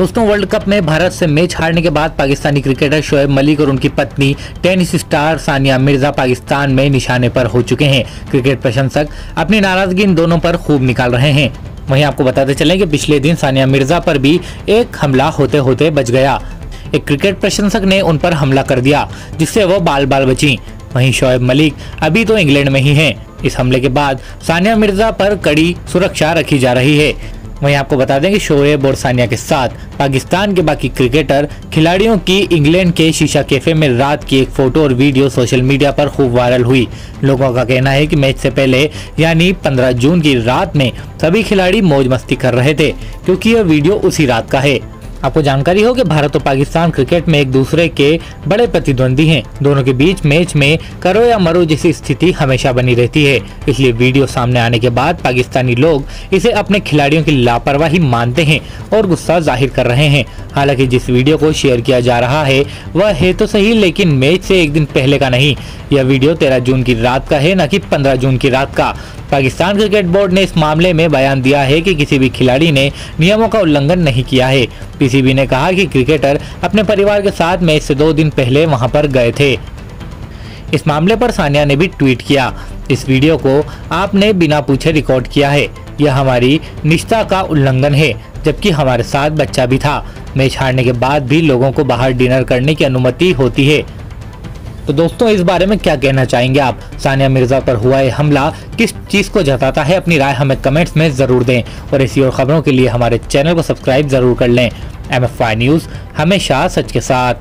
दोस्तों world cup में भारत से मैच हारने के बाद पाकिस्तानी क्रिकेटर शोएब मलिक और उनकी पत्नी टेनिस स्टार सानिया मिर्ज़ा पाकिस्तान में निशाने पर हो चुके हैं। क्रिकेट प्रशंसक अपनी नाराज़गी इन दोनों पर खूब निकाल रहे हैं। वहीं आपको बताते चलें कि पिछले दिन सानिया मिर्ज़ा पर भी एक हमला होते होते बच गया। एक क्रिकेट प्रशंसक ने उन पर हमला कर दिया, जिससे वो बाल बाल बची। वहीं शोएब मलिक अभी तो इंग्लैंड में ही हैं। इस हमले के बाद सानिया मिर्ज़ा पर कड़ी सुरक्षा रखी जा रही है। वहीं आपको बता दें कि शोएब और सानिया के साथ पाकिस्तान के बाकी क्रिकेटर खिलाड़ियों की इंग्लैंड के शीशा कैफ़े में रात की एक फ़ोटो और वीडियो सोशल मीडिया पर खूब वायरल हुई। लोगों का कहना है कि मैच से पहले, यानी 15 जून की रात में, सभी खिलाड़ी मौज मस्ती कर रहे थे, क्योंकि यह वीडियो उसी रात का है। आपको जानकारी हो कि भारत और पाकिस्तान क्रिकेट में एक दूसरे के बड़े प्रतिद्वंदी हैं। दोनों के बीच मैच में करो या मरो जैसी स्थिति हमेशा बनी रहती है। इसलिए वीडियो सामने आने के बाद पाकिस्तानी लोग इसे अपने खिलाड़ियों की लापरवाही मानते हैं और गुस्सा ज़ाहिर कर रहे हैं। हालाँकि जिस वीडियो को शेयर किया जा रहा है, वह है तो सही, लेकिन मैच से एक दिन पहले का नहीं। यह वीडियो तेरह जून की रात का है, न की पंद्रह जून की रात का। पाकिस्तान क्रिकेट बोर्ड ने इस मामले में बयान दिया है कि किसी भी खिलाड़ी ने नियमों का उल्लंघन नहीं किया है। पीसीबी ने कहा कि क्रिकेटर अपने परिवार के साथ मैच से दो दिन पहले वहाँ पर गए थे। इस मामले पर सानिया ने भी ट्वीट किया। इस वीडियो को आपने बिना पूछे रिकॉर्ड किया है। यह हमारी निष्ठा का उल्लंघन है, जबकि हमारे साथ बच्चा भी था। मैच हारने के बाद भी लोगों को बाहर डिनर करने की अनुमति होती है। तो दोस्तों, इस बारे में क्या कहना चाहेंगे आप? सानिया मिर्ज़ा पर हुआ ये हमला किस चीज़ को जताता है? अपनी राय हमें कमेंट्स में ज़रूर दें और ऐसी और खबरों के लिए हमारे चैनल को सब्सक्राइब ज़रूर कर लें। एम न्यूज़ हमेशा सच के साथ।